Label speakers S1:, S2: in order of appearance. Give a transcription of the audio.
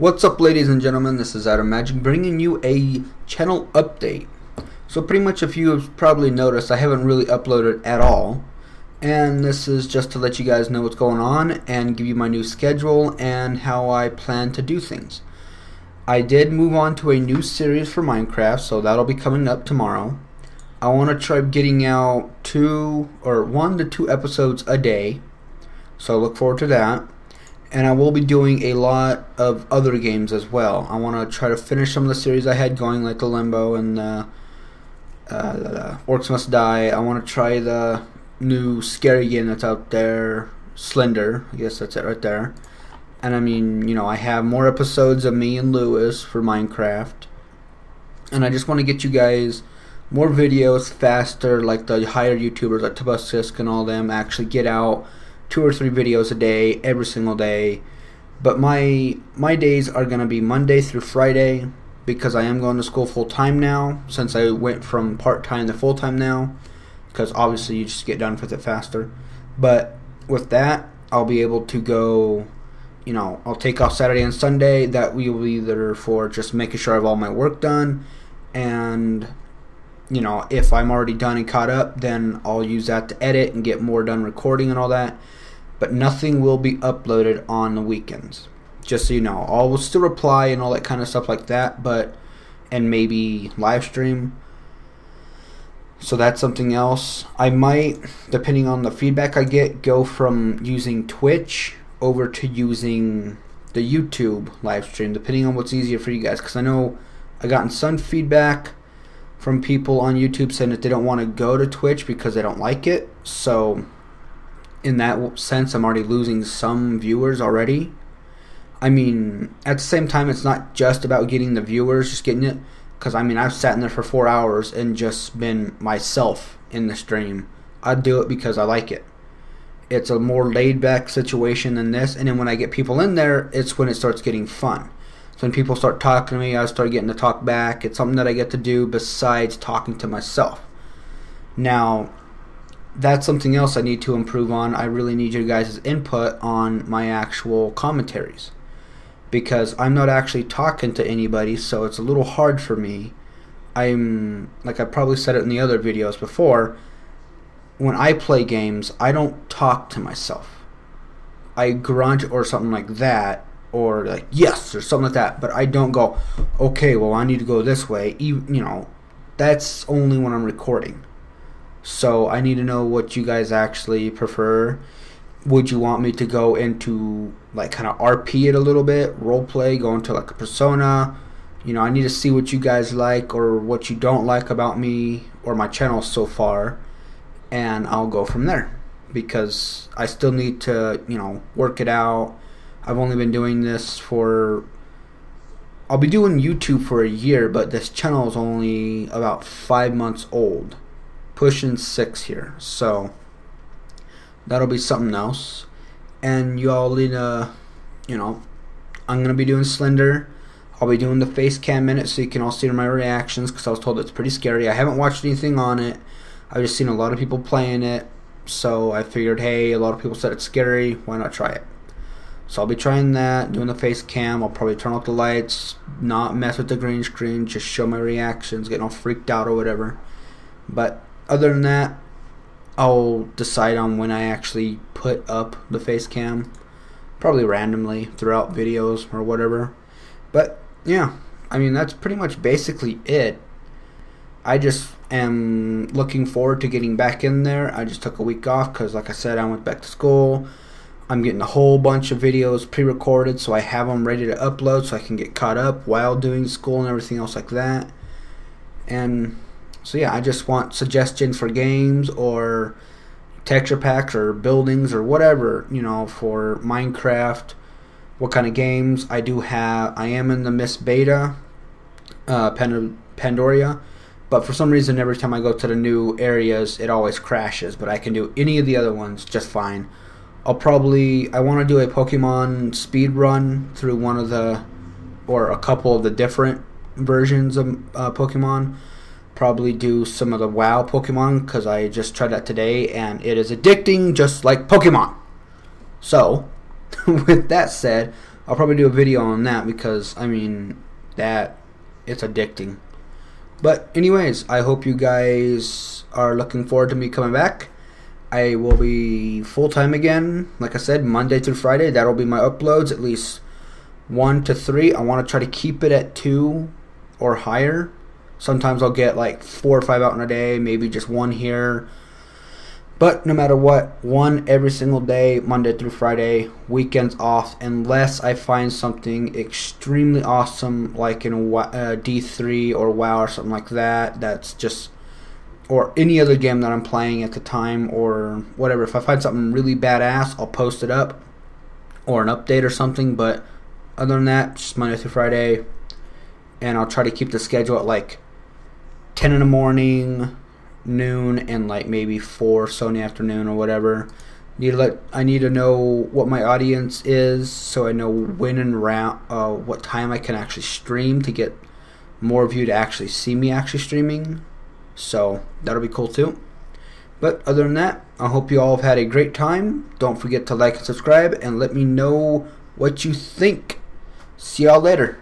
S1: What's up ladies and gentlemen, this is AtomMagik bringing you a channel update. So pretty much if you have probably noticed I haven't really uploaded at all and this is just to let you guys know what's going on and give you my new schedule and how I plan to do things. I did move on to a new series for Minecraft so that'll be coming up tomorrow. I want to try getting out two or one to two episodes a day so look forward to that and I will be doing a lot of other games as well. I want to try to finish some of the series I had going, like the Limbo and uh, uh, Orcs Must Die. I want to try the new scary game that's out there, Slender. I guess that's it right there. And I mean, you know, I have more episodes of me and Lewis for Minecraft. And I just want to get you guys more videos faster, like the higher YouTubers like Tobuscus and all them actually get out two or three videos a day every single day. But my my days are gonna be Monday through Friday because I am going to school full time now since I went from part time to full time now because obviously you just get done with it faster. But with that, I'll be able to go. You know, I'll take off Saturday and Sunday. That we will be either for just making sure I have all my work done, and you know, if I'm already done and caught up, then I'll use that to edit and get more done recording and all that but nothing will be uploaded on the weekends. Just so you know, I will still reply and all that kind of stuff like that, but and maybe live stream. So that's something else. I might, depending on the feedback I get, go from using Twitch over to using the YouTube live stream, depending on what's easier for you guys. Because I know I've gotten some feedback from people on YouTube saying that they don't want to go to Twitch because they don't like it. So in that sense, I'm already losing some viewers already. I mean, at the same time, it's not just about getting the viewers, just getting it. Because, I mean, I've sat in there for four hours and just been myself in the stream. I do it because I like it. It's a more laid back situation than this. And then when I get people in there, it's when it starts getting fun. So when people start talking to me, I start getting to talk back. It's something that I get to do besides talking to myself. Now, that's something else I need to improve on. I really need your guys' input on my actual commentaries because I'm not actually talking to anybody, so it's a little hard for me. I'm like I probably said it in the other videos before. When I play games, I don't talk to myself. I grunt or something like that, or like yes or something like that, but I don't go, okay, well I need to go this way. You know, that's only when I'm recording. So I need to know what you guys actually prefer. Would you want me to go into like kind of RP it a little bit, role play, go into like a persona? You know, I need to see what you guys like or what you don't like about me or my channel so far, and I'll go from there because I still need to, you know, work it out. I've only been doing this for I'll be doing YouTube for a year, but this channel is only about five months old pushing six here. So that'll be something else. And you all need to, you know, I'm gonna be doing Slender. I'll be doing the face cam minute so you can all see my reactions because I was told it's pretty scary. I haven't watched anything on it. I've just seen a lot of people playing it. So I figured, hey, a lot of people said it's scary. Why not try it? So I'll be trying that, doing the face cam. I'll probably turn off the lights, not mess with the green screen, just show my reactions, getting all freaked out or whatever. But other than that, I'll decide on when I actually put up the face cam. Probably randomly throughout videos or whatever. But yeah, I mean, that's pretty much basically it. I just am looking forward to getting back in there. I just took a week off because, like I said, I went back to school. I'm getting a whole bunch of videos pre-recorded so I have them ready to upload so I can get caught up while doing school and everything else like that. And so yeah, I just want suggestions for games or texture packs or buildings or whatever, you know, for Minecraft. What kind of games I do have? I am in the Miss Beta, uh, Pandaria, but for some reason, every time I go to the new areas, it always crashes. But I can do any of the other ones just fine. I'll probably I want to do a Pokemon speed run through one of the or a couple of the different versions of uh, Pokemon probably do some of the WoW Pokemon because I just tried that today and it is addicting just like Pokemon. So, with that said, I'll probably do a video on that because I mean that it's addicting. But anyways, I hope you guys are looking forward to me coming back. I will be full time again. Like I said, Monday through Friday. That'll be my uploads, at least one to three. I want to try to keep it at two or higher. Sometimes I'll get like four or five out in a day, maybe just one here but no matter what, one every single day, Monday through Friday, weekends off, unless I find something extremely awesome like in uh, D3 or WoW or something like that. That's just, or any other game that I'm playing at the time or whatever. If I find something really badass, I'll post it up or an update or something. But other than that, just Monday through Friday, and I'll try to keep the schedule at like 10 in the morning noon and like maybe four so in the afternoon or whatever. Need to let I need to know what my audience is so I know when and round uh, what time I can actually stream to get more of you to actually see me actually streaming. So that'll be cool too. But other than that, I hope you all have had a great time. Don't forget to like and subscribe and let me know what you think. See y'all later.